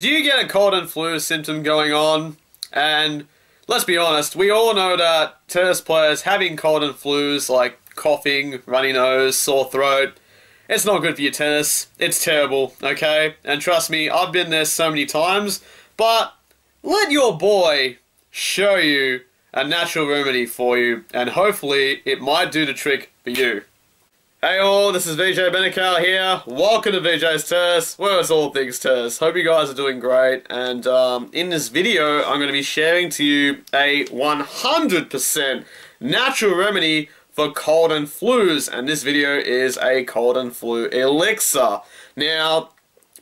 Do you get a cold and flu symptom going on? And let's be honest, we all know that tennis players having cold and flus like coughing, runny nose, sore throat, it's not good for your tennis. It's terrible, okay? And trust me, I've been there so many times, but let your boy show you a natural remedy for you, and hopefully it might do the trick for you. Hey all, this is Vijay Benakal here. Welcome to Vijay's Tennis, where it's all things test. Hope you guys are doing great, and um, in this video I'm going to be sharing to you a 100% natural remedy for cold and flus, and this video is a cold and flu elixir. Now,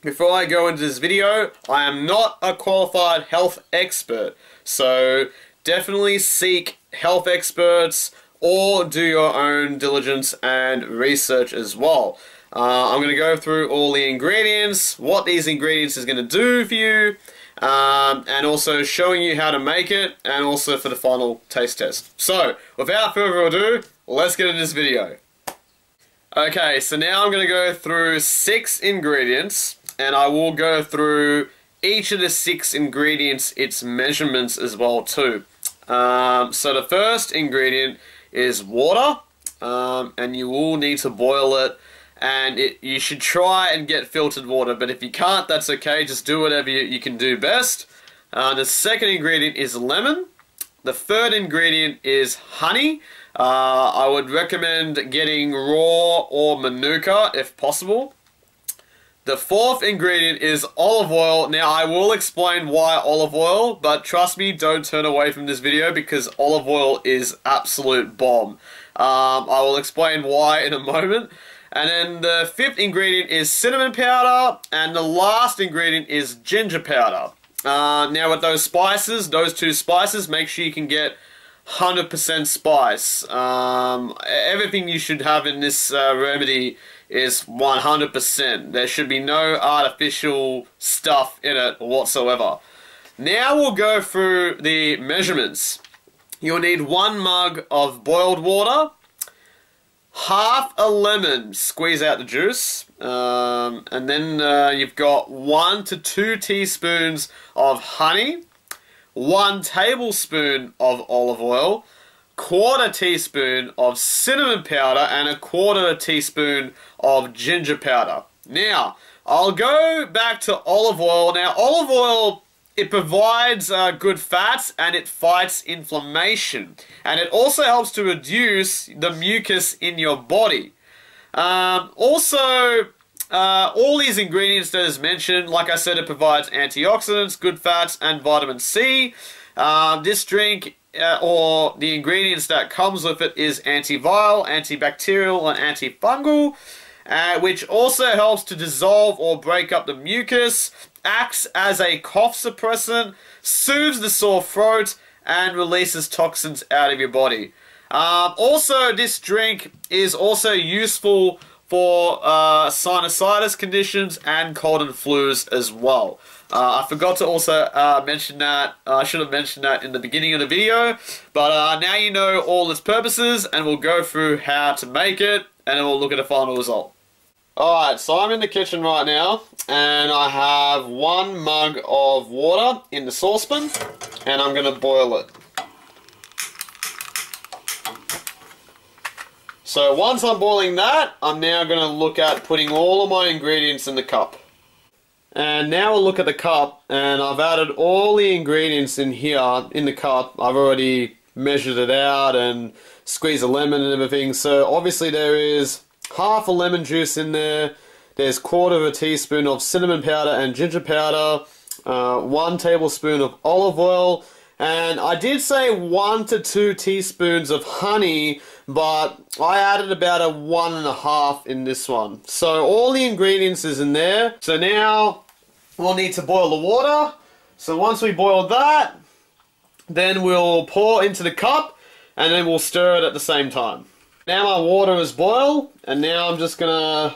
before I go into this video, I am not a qualified health expert, so definitely seek health experts or do your own diligence and research as well. Uh, I'm going to go through all the ingredients, what these ingredients is going to do for you, um, and also showing you how to make it, and also for the final taste test. So, without further ado, let's get into this video. Okay, so now I'm going to go through six ingredients, and I will go through each of the six ingredients, its measurements as well too. Um, so the first ingredient is water, um, and you will need to boil it. And it, you should try and get filtered water, but if you can't, that's okay. Just do whatever you, you can do best. Uh, the second ingredient is lemon. The third ingredient is honey. Uh, I would recommend getting raw or manuka if possible. The fourth ingredient is olive oil. Now, I will explain why olive oil, but trust me, don't turn away from this video because olive oil is absolute bomb. Um, I will explain why in a moment. And then the fifth ingredient is cinnamon powder, and the last ingredient is ginger powder. Uh, now, with those spices, those two spices, make sure you can get 100% spice. Um, everything you should have in this uh, remedy is 100%. There should be no artificial stuff in it whatsoever. Now we'll go through the measurements. You'll need one mug of boiled water, half a lemon, squeeze out the juice, um, and then uh, you've got one to two teaspoons of honey, one tablespoon of olive oil, quarter teaspoon of cinnamon powder and a quarter teaspoon of ginger powder. Now, I'll go back to olive oil. Now, olive oil, it provides uh, good fats and it fights inflammation. And it also helps to reduce the mucus in your body. Um, also, uh, all these ingredients that is mentioned, like I said, it provides antioxidants, good fats, and vitamin C. Uh, this drink uh, or the ingredients that comes with it is antiviral, antibacterial, and antifungal, uh, which also helps to dissolve or break up the mucus, acts as a cough suppressant, soothes the sore throat, and releases toxins out of your body. Um, also, this drink is also useful for uh, sinusitis conditions and cold and flus as well. Uh, I forgot to also uh, mention that, uh, I should have mentioned that in the beginning of the video, but uh, now you know all its purposes and we'll go through how to make it and then we'll look at the final result. Alright, so I'm in the kitchen right now and I have one mug of water in the saucepan and I'm going to boil it. So once I'm boiling that, I'm now going to look at putting all of my ingredients in the cup. And now we'll look at the cup, and I've added all the ingredients in here, in the cup. I've already measured it out and squeezed a lemon and everything. So obviously there is half a lemon juice in there. There's quarter of a teaspoon of cinnamon powder and ginger powder. Uh, one tablespoon of olive oil. And I did say one to two teaspoons of honey, but I added about a one and a half in this one. So all the ingredients is in there. So now we'll need to boil the water. So once we boil that, then we'll pour into the cup and then we'll stir it at the same time. Now my water is boiled and now I'm just gonna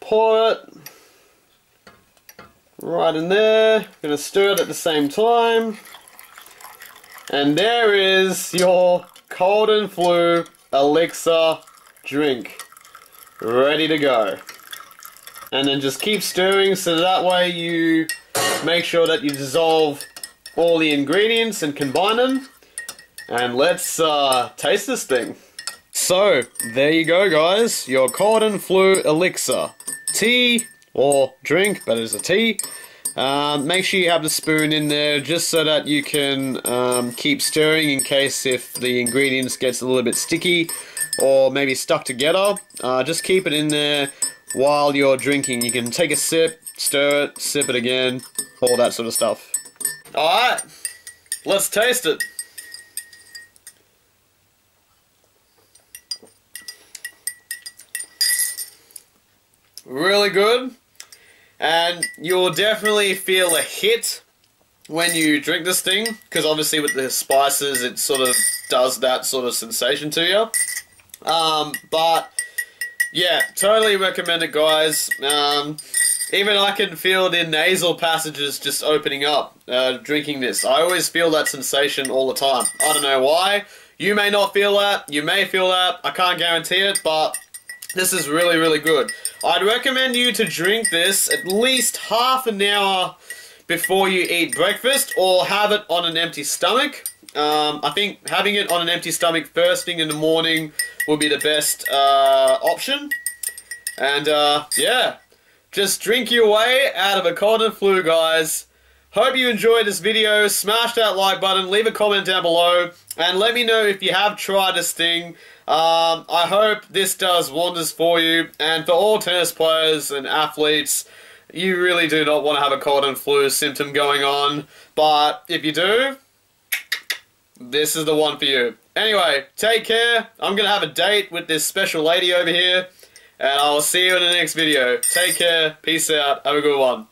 pour it right in there. Gonna stir it at the same time. And there is your cold and flu elixir drink. Ready to go and then just keep stirring so that way you make sure that you dissolve all the ingredients and combine them. And let's uh, taste this thing. So, there you go, guys. Your cold and flu elixir. Tea or drink, but it's a tea. Um, make sure you have the spoon in there just so that you can um, keep stirring in case if the ingredients gets a little bit sticky or maybe stuck together. Uh, just keep it in there while you're drinking. You can take a sip, stir it, sip it again, all that sort of stuff. Alright, let's taste it. Really good. And you'll definitely feel a hit when you drink this thing, because obviously with the spices, it sort of does that sort of sensation to you. Um, but yeah, totally recommend it, guys. Um, even I can feel the nasal passages just opening up uh, drinking this. I always feel that sensation all the time. I don't know why. You may not feel that. You may feel that. I can't guarantee it, but this is really, really good. I'd recommend you to drink this at least half an hour before you eat breakfast or have it on an empty stomach. Um, I think having it on an empty stomach first thing in the morning will be the best uh, option. And uh, yeah, just drink your way out of a cold and flu, guys. Hope you enjoyed this video. Smash that like button, leave a comment down below, and let me know if you have tried this thing. Um, I hope this does wonders for you, and for all tennis players and athletes, you really do not want to have a cold and flu symptom going on, but if you do, this is the one for you. Anyway, take care. I'm going to have a date with this special lady over here, and I'll see you in the next video. Take care, peace out, have a good one.